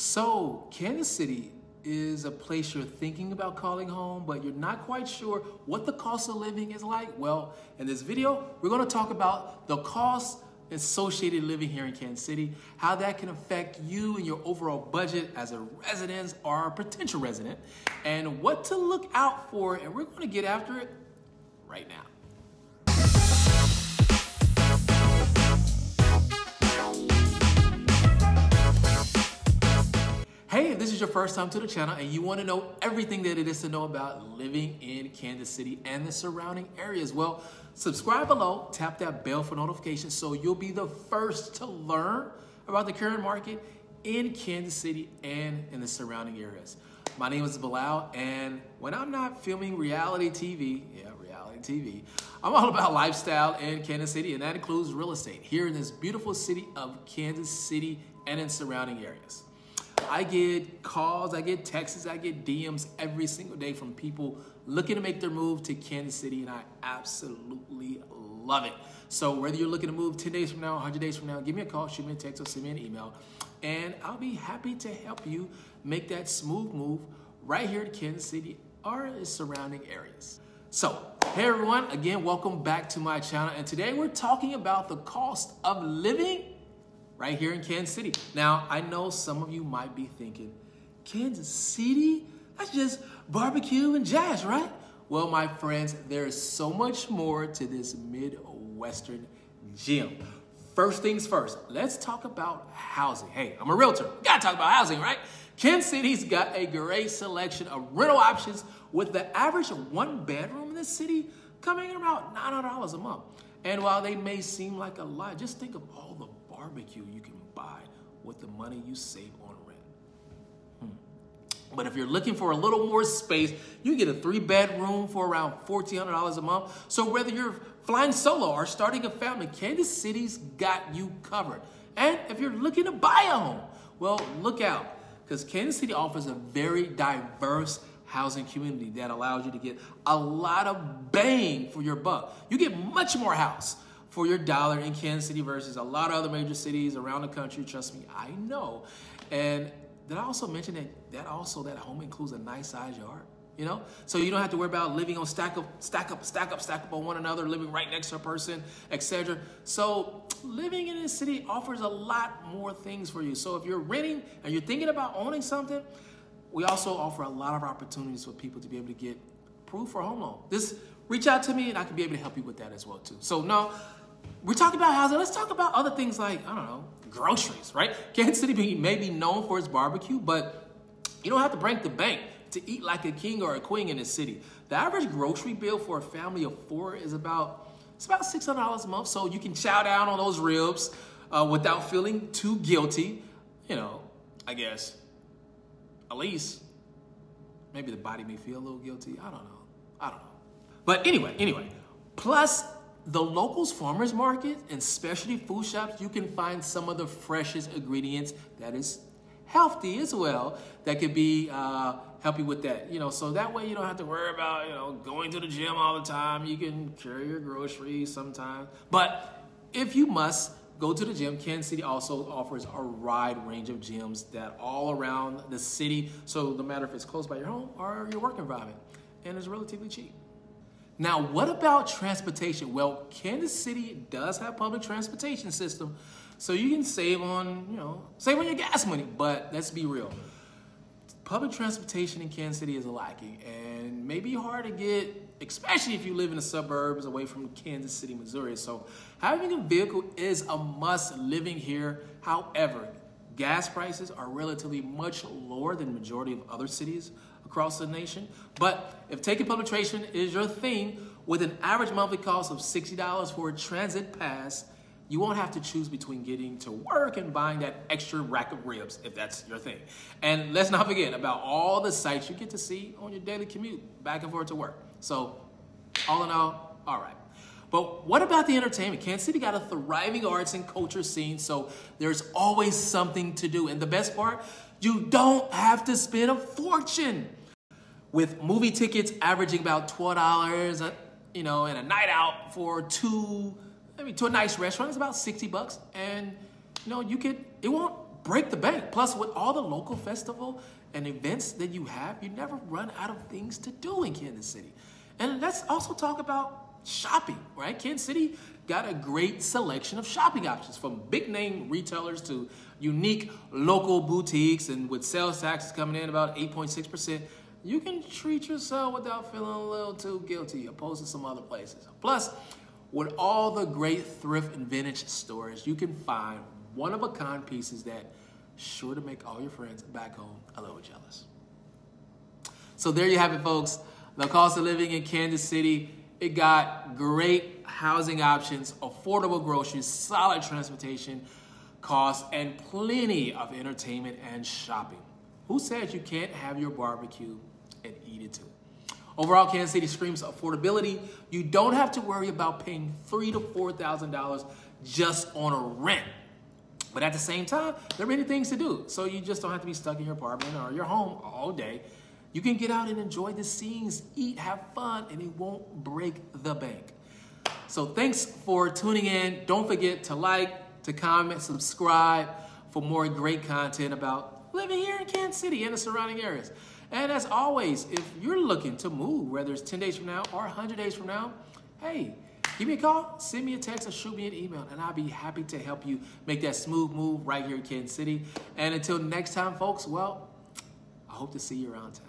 So, Kansas City is a place you're thinking about calling home, but you're not quite sure what the cost of living is like? Well, in this video, we're gonna talk about the cost associated living here in Kansas City, how that can affect you and your overall budget as a resident or a potential resident, and what to look out for, and we're gonna get after it right now. Is your first time to the channel and you want to know everything that it is to know about living in Kansas City and the surrounding areas, well, subscribe below, tap that bell for notifications so you'll be the first to learn about the current market in Kansas City and in the surrounding areas. My name is Bilal, and when I'm not filming reality TV, yeah, reality TV, I'm all about lifestyle in Kansas City, and that includes real estate here in this beautiful city of Kansas City and in surrounding areas. I get calls, I get texts, I get DMs every single day from people looking to make their move to Kansas City, and I absolutely love it. So whether you're looking to move 10 days from now, 100 days from now, give me a call, shoot me a text, or send me an email, and I'll be happy to help you make that smooth move right here to Kansas City or surrounding areas. So, hey everyone, again, welcome back to my channel, and today we're talking about the cost of living right here in Kansas City. Now, I know some of you might be thinking, Kansas City? That's just barbecue and jazz, right? Well, my friends, there is so much more to this Midwestern gem. First things first, let's talk about housing. Hey, I'm a realtor. Gotta talk about housing, right? Kansas City's got a great selection of rental options with the average one bedroom in the city coming in about $900 a month. And while they may seem like a lot, just think of all the barbecue you can buy with the money you save on rent. Hmm. But if you're looking for a little more space, you get a three bedroom for around $1,400 a month. So whether you're flying solo or starting a family, Kansas City's got you covered. And if you're looking to buy a home, well, look out because Kansas City offers a very diverse housing community that allows you to get a lot of bang for your buck. You get much more house for your dollar in Kansas City versus a lot of other major cities around the country. Trust me, I know. And did I also mention that that also that home includes a nice size yard? You know, so you don't have to worry about living on stack up, stack up, stack up, stack up on one another, living right next to a person, etc. So living in a city offers a lot more things for you. So if you're renting and you're thinking about owning something, we also offer a lot of opportunities for people to be able to get approved for a home loan. This reach out to me and I can be able to help you with that as well too. So no, we're talking about housing. Let's talk about other things like, I don't know, groceries, right? Kansas City may be known for its barbecue, but you don't have to break the bank to eat like a king or a queen in this city. The average grocery bill for a family of four is about it's about six hundred dollars a month. So you can chow down on those ribs uh, without feeling too guilty. You know, I guess. At least maybe the body may feel a little guilty. I don't know. I don't know. But anyway, anyway. Plus, the locals farmers market and specialty food shops, you can find some of the freshest ingredients that is healthy as well that could be uh, help you with that. You know, so that way you don't have to worry about you know going to the gym all the time. You can carry your groceries sometimes, but if you must go to the gym, Kansas City also offers a wide range of gyms that all around the city. So no matter if it's close by your home or your work environment, and it's relatively cheap. Now, what about transportation? Well, Kansas City does have public transportation system, so you can save on, you know, save on your gas money. But let's be real. Public transportation in Kansas City is lacking and may be hard to get, especially if you live in the suburbs away from Kansas City, Missouri. So having a vehicle is a must living here. However, gas prices are relatively much lower than majority of other cities across the nation. But if taking public transportation is your thing, with an average monthly cost of $60 for a transit pass, you won't have to choose between getting to work and buying that extra rack of ribs if that's your thing. And let's not forget about all the sights you get to see on your daily commute back and forth to work. So, all in all, all right. But what about the entertainment? Kansas City got a thriving arts and culture scene, so there's always something to do. And the best part, you don't have to spend a fortune with movie tickets averaging about $12, uh, you know, and a night out for two, I mean, to a nice restaurant, it's about 60 bucks. And, you know, you could, it won't break the bank. Plus, with all the local festival and events that you have, you never run out of things to do in Kansas City. And let's also talk about shopping, right? Kansas City got a great selection of shopping options from big name retailers to unique local boutiques. And with sales taxes coming in about 8.6%, you can treat yourself without feeling a little too guilty opposed to some other places. Plus, with all the great thrift and vintage stores, you can find one of a kind pieces that sure to make all your friends back home a little jealous. So there you have it, folks. The cost of living in Kansas City. It got great housing options, affordable groceries, solid transportation costs, and plenty of entertainment and shopping. Who says you can't have your barbecue and eat it too? Overall, Kansas City screams affordability. You don't have to worry about paying three to four thousand dollars just on a rent. But at the same time, there are many things to do. So you just don't have to be stuck in your apartment or your home all day. You can get out and enjoy the scenes, eat, have fun, and it won't break the bank. So thanks for tuning in. Don't forget to like, to comment, subscribe for more great content about living here in Kansas City and the surrounding areas. And as always, if you're looking to move, whether it's 10 days from now or 100 days from now, hey, give me a call, send me a text, or shoot me an email, and I'll be happy to help you make that smooth move right here in Kansas City. And until next time, folks, well, I hope to see you around town.